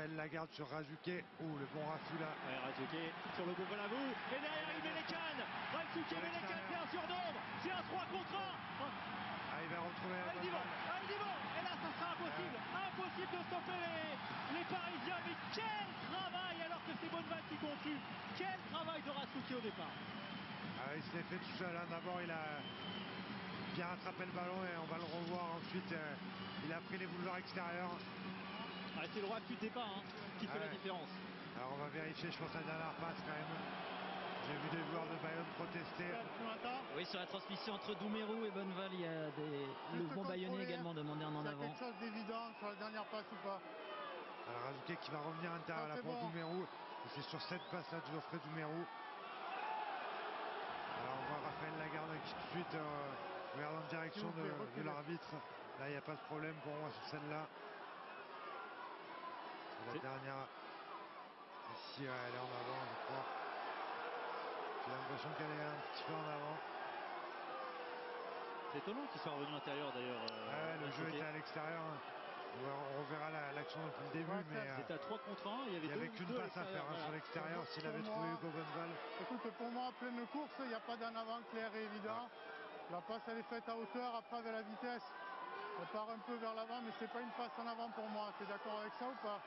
Raphaël Lagarde sur Razuke. Ouh, le bon Rafoula. Ouais, Razuke sur le bon à vous. Et derrière, il met les cannes. Razuke met les cannes, c'est un sur C'est un 3 contre 1. Ah, il va retrouver ah, il. Ah, bon. Et là, ça sera impossible. Impossible de stopper les, les Parisiens. Mais quel travail alors que c'est Bonneval qui conclut. Quel travail de Razuke au départ. Ah, il s'est fait tout seul. Hein. D'abord, il a bien rattrapé le ballon et on va le revoir ensuite. Euh, il a pris les boulevards extérieurs. Ah, c'est le roi du départ hein, qui fait la différence. Alors on va vérifier, je pense, la dernière passe quand même. J'ai vu des joueurs de Bayonne protester. Oui, sur la transmission entre Doumerou et Bonneval, il y a des... le bon Bayonnais également demandé un en avant. quelque chose d'évident sur la dernière passe ou pas Alors Azuke qui va revenir à l'intérieur la pour Doumerou. C'est sur cette passe-là de Geoffrey Doumerou. Alors on voit Raphaël Lagarde qui tout de suite euh, regarde en direction de, l'arbitre. Là, il n'y a pas de problème pour moi sur celle-là. La dernière, ici, elle est en avant, je crois. J'ai l'impression qu'elle est un petit peu en avant. C'est étonnant qu'il soit revenu à l'intérieur d'ailleurs. Euh, le jeu était à l'extérieur. On reverra l'action depuis le début, mais c'était à 3 contre 1. Il n'y avait, qu'une passe à faire hein, sur l'extérieur s'il avait trouvé Hugo Bonneval. Écoute, pour moi, pleine course, il n'y a pas d'en avant clair et évident. La passe, elle est faite à hauteur, après avec la vitesse. Elle part un peu vers l'avant, mais c'est pas une passe en avant pour moi. Tu es d'accord avec ça ou pas?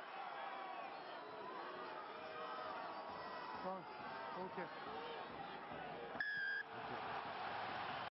Okay.